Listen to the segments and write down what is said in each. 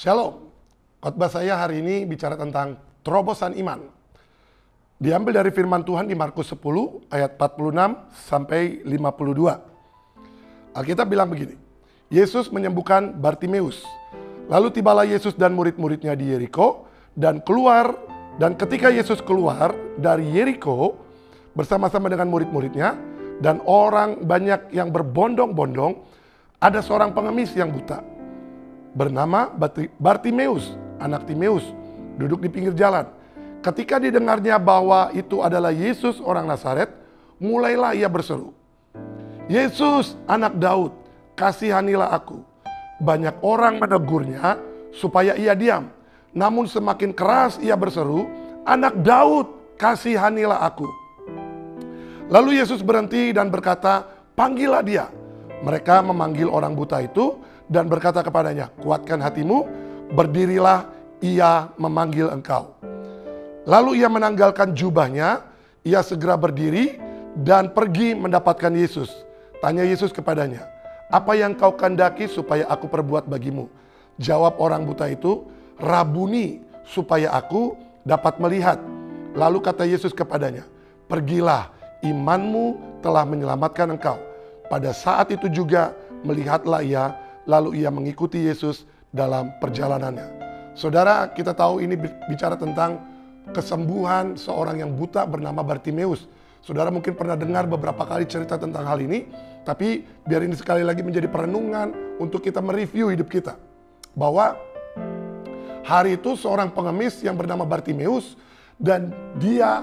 Shalom. Khotbah saya hari ini bicara tentang terobosan iman. Diambil dari firman Tuhan di Markus 10 ayat 46 sampai 52. Alkitab bilang begini. Yesus menyembuhkan Bartimeus. Lalu tibalah Yesus dan murid-muridnya di Yeriko dan keluar dan ketika Yesus keluar dari Yeriko bersama-sama dengan murid-muridnya dan orang banyak yang berbondong-bondong ada seorang pengemis yang buta bernama Bartimeus, anak Timeus, duduk di pinggir jalan. Ketika didengarnya bahwa itu adalah Yesus orang Nazaret, mulailah ia berseru. Yesus anak Daud, kasihanilah aku. Banyak orang menegurnya supaya ia diam. Namun semakin keras ia berseru, anak Daud, kasihanilah aku. Lalu Yesus berhenti dan berkata, panggillah dia. Mereka memanggil orang buta itu dan berkata kepadanya, kuatkan hatimu, berdirilah, ia memanggil engkau. Lalu ia menanggalkan jubahnya, ia segera berdiri dan pergi mendapatkan Yesus. Tanya Yesus kepadanya, apa yang kau kandaki supaya aku perbuat bagimu? Jawab orang buta itu, Rabuni, supaya aku dapat melihat. Lalu kata Yesus kepadanya, pergilah, imanmu telah menyelamatkan engkau. Pada saat itu juga melihatlah ia, lalu ia mengikuti Yesus dalam perjalanannya. Saudara, kita tahu ini bicara tentang kesembuhan seorang yang buta bernama Bartimeus. Saudara mungkin pernah dengar beberapa kali cerita tentang hal ini, tapi biar ini sekali lagi menjadi perenungan untuk kita mereview hidup kita. Bahwa hari itu seorang pengemis yang bernama Bartimeus dan dia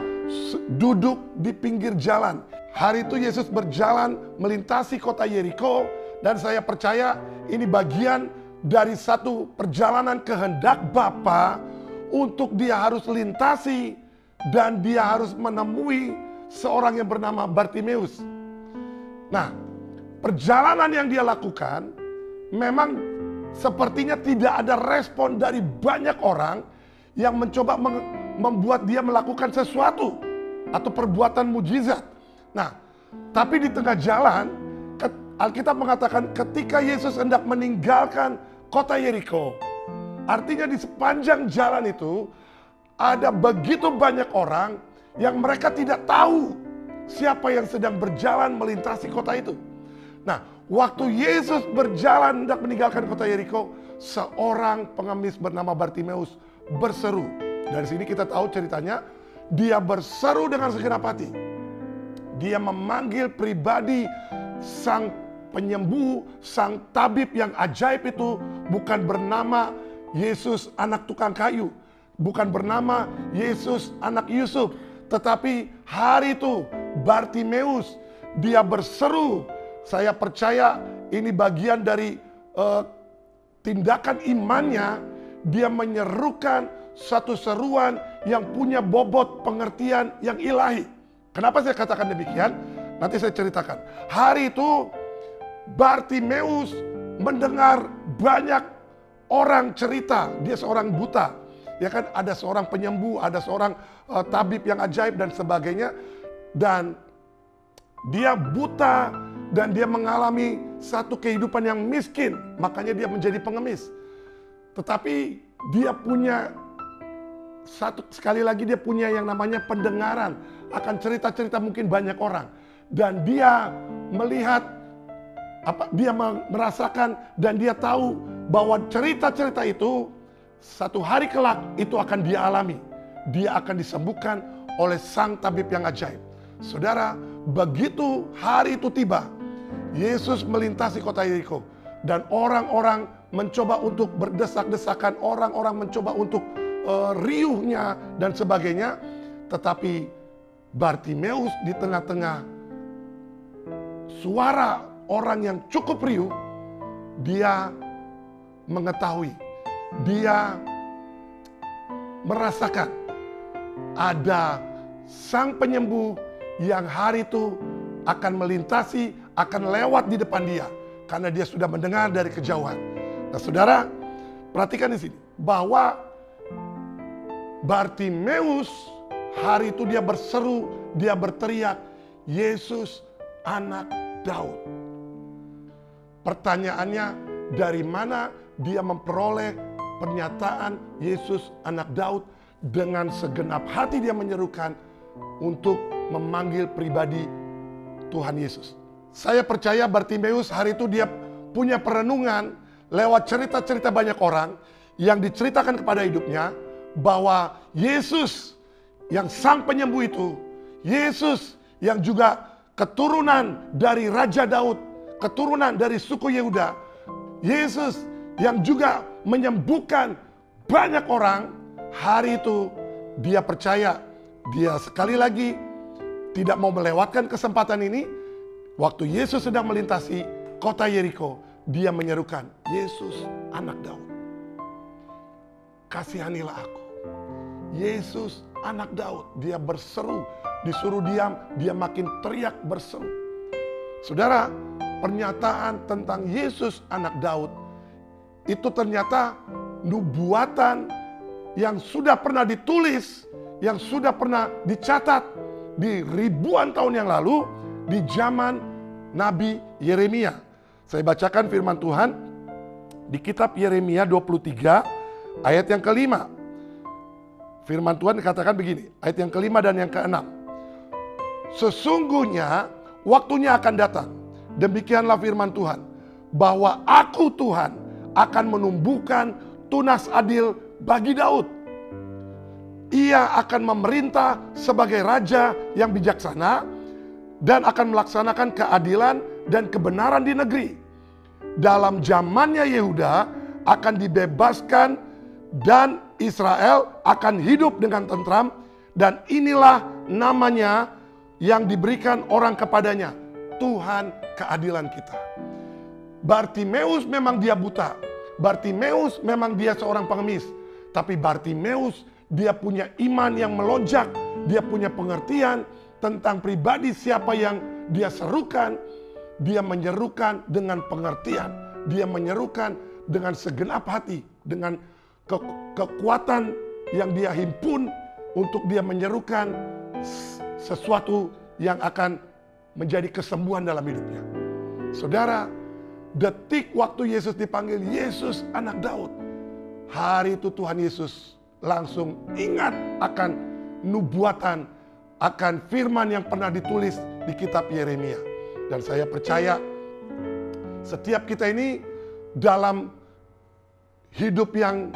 duduk di pinggir jalan. Hari itu Yesus berjalan melintasi kota Yeriko dan saya percaya ini bagian dari satu perjalanan kehendak Bapa untuk dia harus lintasi dan dia harus menemui seorang yang bernama Bartimeus. Nah, perjalanan yang dia lakukan memang sepertinya tidak ada respon dari banyak orang yang mencoba membuat dia melakukan sesuatu atau perbuatan mujizat. Nah, tapi di tengah jalan, Alkitab mengatakan ketika Yesus hendak meninggalkan kota Yeriko, artinya di sepanjang jalan itu ada begitu banyak orang yang mereka tidak tahu siapa yang sedang berjalan melintasi kota itu. Nah, waktu Yesus berjalan hendak meninggalkan kota Yeriko, seorang pengemis bernama Bartimeus berseru. Dari sini kita tahu ceritanya, dia berseru dengan segenap hati. Dia memanggil pribadi sang penyembuh, sang tabib yang ajaib itu bukan bernama Yesus anak tukang kayu, bukan bernama Yesus anak Yusuf, tetapi hari itu Bartimeus dia berseru. Saya percaya ini bagian dari uh, tindakan imannya. Dia menyerukan satu seruan yang punya bobot pengertian yang ilahi. Kenapa saya katakan demikian? Nanti saya ceritakan. Hari itu Bartimeus mendengar banyak orang cerita. Dia seorang buta. Ya kan ada seorang penyembuh, ada seorang uh, tabib yang ajaib dan sebagainya. Dan dia buta dan dia mengalami satu kehidupan yang miskin. Makanya dia menjadi pengemis. Tetapi dia punya satu sekali lagi dia punya yang namanya pendengaran akan cerita-cerita mungkin banyak orang dan dia melihat apa dia merasakan dan dia tahu bahwa cerita-cerita itu satu hari kelak itu akan dia alami. Dia akan disembuhkan oleh sang tabib yang ajaib. Saudara, begitu hari itu tiba, Yesus melintasi kota Yeriko dan orang-orang mencoba untuk berdesak-desakan, orang-orang mencoba untuk uh, riuhnya dan sebagainya. Tetapi Bartimeus di tengah-tengah suara orang yang cukup riuh, dia mengetahui, dia merasakan ada sang penyembuh yang hari itu akan melintasi, akan lewat di depan dia karena dia sudah mendengar dari kejauhan. Nah, Saudara, perhatikan di sini bahwa Bartimeus hari itu dia berseru, dia berteriak, Yesus anak Daud. Pertanyaannya, dari mana dia memperoleh pernyataan Yesus anak Daud dengan segenap hati dia menyerukan untuk memanggil pribadi Tuhan Yesus. Saya percaya Bartimeus hari itu dia punya perenungan lewat cerita-cerita banyak orang yang diceritakan kepada hidupnya bahwa Yesus yang sang penyembuh itu, Yesus yang juga keturunan dari Raja Daud, keturunan dari suku Yehuda, Yesus yang juga menyembuhkan banyak orang, hari itu dia percaya, dia sekali lagi tidak mau melewatkan kesempatan ini. Waktu Yesus sedang melintasi kota Yeriko, dia menyerukan, Yesus anak Daud. Kasihanilah aku. Yesus anak Daud, dia berseru, disuruh diam, dia makin teriak berseru. Saudara, pernyataan tentang Yesus anak Daud itu ternyata nubuatan yang sudah pernah ditulis, yang sudah pernah dicatat di ribuan tahun yang lalu di zaman Nabi Yeremia. Saya bacakan firman Tuhan di kitab Yeremia 23 ayat yang kelima. Firman Tuhan dikatakan begini, ayat yang kelima dan yang keenam. Sesungguhnya waktunya akan datang, demikianlah firman Tuhan, bahwa aku Tuhan akan menumbuhkan tunas adil bagi Daud. Ia akan memerintah sebagai raja yang bijaksana dan akan melaksanakan keadilan dan kebenaran di negeri. Dalam zamannya Yehuda akan dibebaskan dan Israel akan hidup dengan tentram dan inilah namanya yang diberikan orang kepadanya. Tuhan keadilan kita. Bartimeus memang dia buta. Bartimeus memang dia seorang pengemis. Tapi Bartimeus dia punya iman yang melonjak. Dia punya pengertian tentang pribadi siapa yang dia serukan. Dia menyerukan dengan pengertian. Dia menyerukan dengan segenap hati. Dengan ke kekuatan yang dia himpun untuk dia menyerukan sesuatu yang akan menjadi kesembuhan dalam hidupnya. Saudara, detik waktu Yesus dipanggil Yesus anak Daud. Hari itu Tuhan Yesus langsung ingat akan nubuatan, akan firman yang pernah ditulis di kitab Yeremia. Dan saya percaya setiap kita ini dalam hidup yang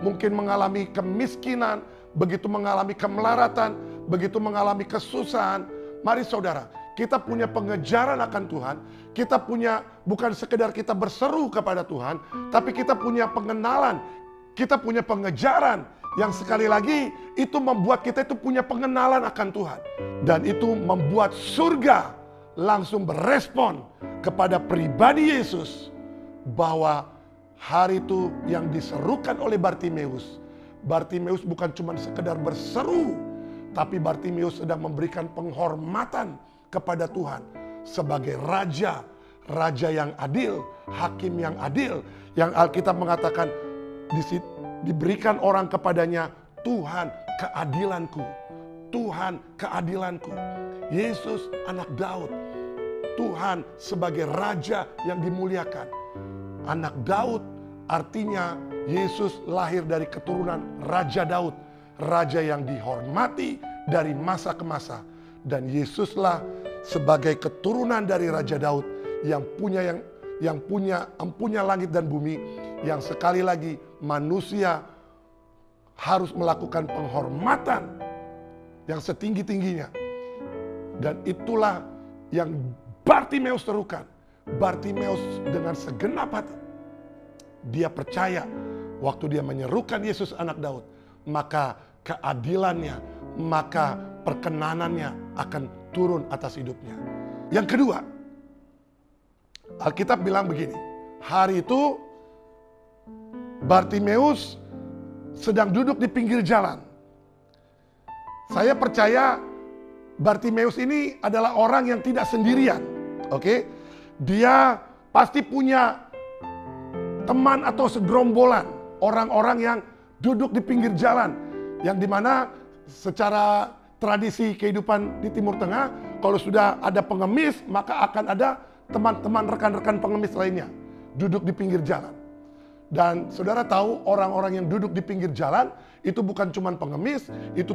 mungkin mengalami kemiskinan, begitu mengalami kemelaratan, begitu mengalami kesusahan. Mari saudara, kita punya pengejaran akan Tuhan. Kita punya bukan sekedar kita berseru kepada Tuhan, tapi kita punya pengenalan. Kita punya pengejaran yang sekali lagi itu membuat kita itu punya pengenalan akan Tuhan. Dan itu membuat surga langsung berespon kepada pribadi Yesus bahwa hari itu yang diserukan oleh Bartimeus. Bartimeus bukan cuma sekedar berseru, tapi Bartimeus sedang memberikan penghormatan kepada Tuhan sebagai raja, raja yang adil, hakim yang adil, yang Alkitab mengatakan di, diberikan orang kepadanya Tuhan keadilanku, Tuhan keadilanku. Yesus anak Daud, Tuhan sebagai raja yang dimuliakan. Anak Daud artinya Yesus lahir dari keturunan Raja Daud raja yang dihormati dari masa ke masa. Dan Yesuslah sebagai keturunan dari Raja Daud yang punya yang yang punya empunya langit dan bumi yang sekali lagi manusia harus melakukan penghormatan yang setinggi-tingginya. Dan itulah yang Bartimeus terukan. Bartimeus dengan segenap hati. Dia percaya waktu dia menyerukan Yesus anak Daud maka keadilannya, maka perkenanannya akan turun atas hidupnya. Yang kedua, Alkitab bilang begini, hari itu Bartimeus sedang duduk di pinggir jalan. Saya percaya Bartimeus ini adalah orang yang tidak sendirian. Oke, dia pasti punya teman atau segerombolan orang-orang yang duduk di pinggir jalan yang di mana secara tradisi kehidupan di Timur Tengah kalau sudah ada pengemis maka akan ada teman-teman rekan-rekan pengemis lainnya duduk di pinggir jalan. Dan saudara tahu orang-orang yang duduk di pinggir jalan itu bukan cuma pengemis, itu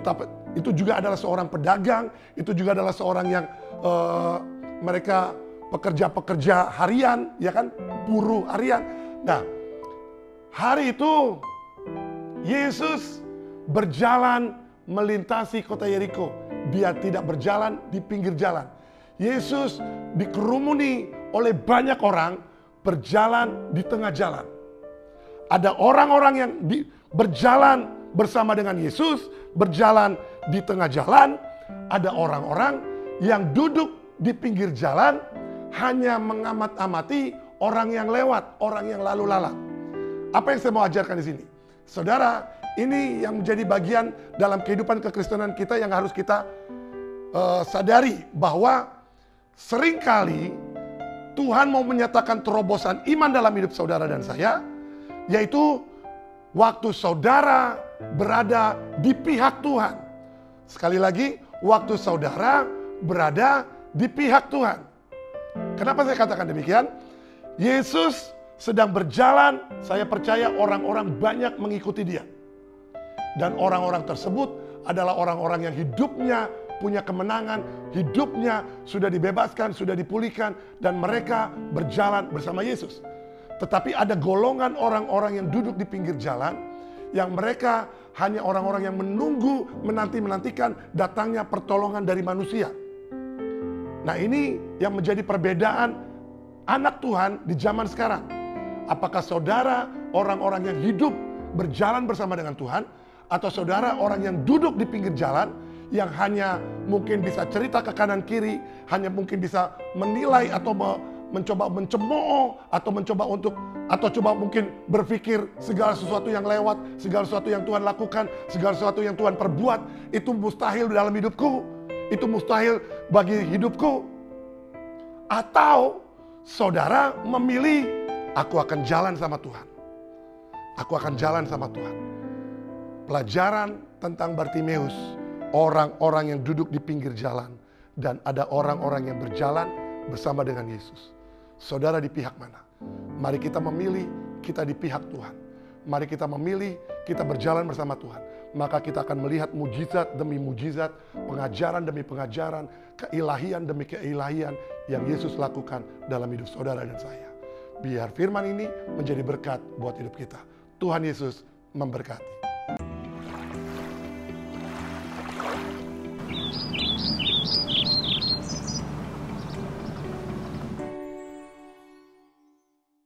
itu juga adalah seorang pedagang, itu juga adalah seorang yang uh, mereka pekerja-pekerja harian, ya kan, buruh harian. Nah, hari itu Yesus berjalan melintasi kota Yeriko. Dia tidak berjalan di pinggir jalan. Yesus dikerumuni oleh banyak orang berjalan di tengah jalan. Ada orang-orang yang di, berjalan bersama dengan Yesus, berjalan di tengah jalan. Ada orang-orang yang duduk di pinggir jalan hanya mengamat-amati orang yang lewat, orang yang lalu lalang. Apa yang saya mau ajarkan di sini? Saudara, ini yang menjadi bagian dalam kehidupan kekristenan kita yang harus kita uh, sadari bahwa sering kali Tuhan mau menyatakan terobosan iman dalam hidup saudara dan saya, yaitu waktu saudara berada di pihak Tuhan. Sekali lagi, waktu saudara berada di pihak Tuhan. Kenapa saya katakan demikian? Yesus sedang berjalan, saya percaya orang-orang banyak mengikuti dia. Dan orang-orang tersebut adalah orang-orang yang hidupnya punya kemenangan, hidupnya sudah dibebaskan, sudah dipulihkan, dan mereka berjalan bersama Yesus. Tetapi ada golongan orang-orang yang duduk di pinggir jalan yang mereka hanya orang-orang yang menunggu, menanti-menantikan datangnya pertolongan dari manusia. Nah, ini yang menjadi perbedaan anak Tuhan di zaman sekarang. Apakah saudara orang-orang yang hidup berjalan bersama dengan Tuhan atau saudara orang yang duduk di pinggir jalan yang hanya mungkin bisa cerita ke kanan kiri, hanya mungkin bisa menilai atau mencoba mencemooh atau mencoba untuk atau coba mungkin berpikir segala sesuatu yang lewat, segala sesuatu yang Tuhan lakukan, segala sesuatu yang Tuhan perbuat itu mustahil dalam hidupku, itu mustahil bagi hidupku. Atau saudara memilih aku akan jalan sama Tuhan. Aku akan jalan sama Tuhan. Pelajaran tentang Bartimeus, orang-orang yang duduk di pinggir jalan dan ada orang-orang yang berjalan bersama dengan Yesus. Saudara di pihak mana? Mari kita memilih kita di pihak Tuhan. Mari kita memilih kita berjalan bersama Tuhan. Maka kita akan melihat mujizat demi mujizat, pengajaran demi pengajaran, keilahian demi keilahian yang Yesus lakukan dalam hidup saudara dan saya. Biar firman ini menjadi berkat buat hidup kita. Tuhan Yesus memberkati.